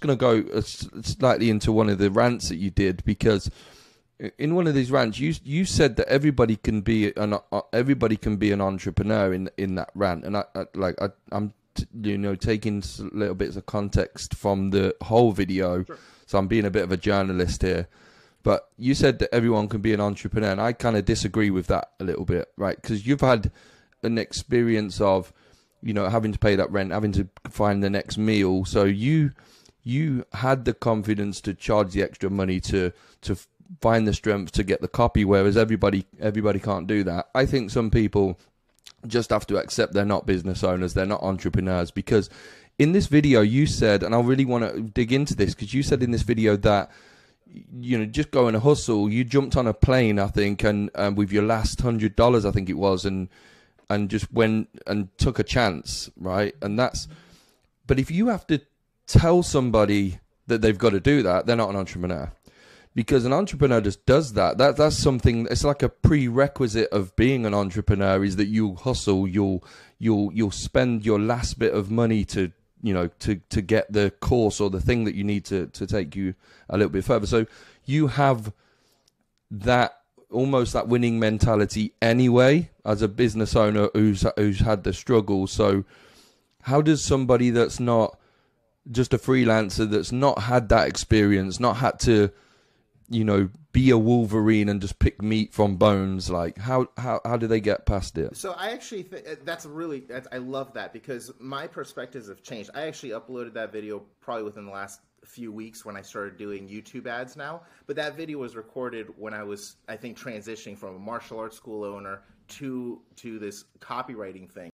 going to go uh, slightly into one of the rants that you did because in one of these rants you you said that everybody can be an uh, everybody can be an entrepreneur in in that rant. And I, I like I, I'm t- you know taking little bits of context from the whole video. So I'm being a bit of a journalist here. But you said that everyone can be an entrepreneur and I kind of disagree with that a little bit right? Because you've had an experience of you know having to pay that rent having to find the next meal. So you you had the confidence to charge the extra money to to find the strength to get the copy whereas everybody everybody can't do that. I think some people just have to accept they're not business owners they're not entrepreneurs because in this video you said and i really want to dig into this because you said in this video that you know just go and hustle. You jumped on a plane i think and um, with your last hundred dollars i think it was and and just went and took a chance right? And that's but if you have to tell somebody that they've got to do that they're not an entrepreneur. Because an entrepreneur just does that. That that's something it's like a prerequisite of being an entrepreneur is that you'll hustle you'll you'll you'll spend your last bit of money to you know to to get the course or the thing that you need to to take you a little bit further. So you have that almost that winning mentality anyway as a business owner who's who's had the struggle. So how does somebody that's not just a freelancer that's not had that experience not had to you know be a wolverine and just pick meat from bones like how how how do they get past it So I actually think uh, that's really that's, I love that because my perspectives have changed. I actually uploaded that video probably within the last few weeks when I started doing YouTube ads now. But that video was recorded when I was I think transitioning from a martial arts school owner to to this copywriting thing.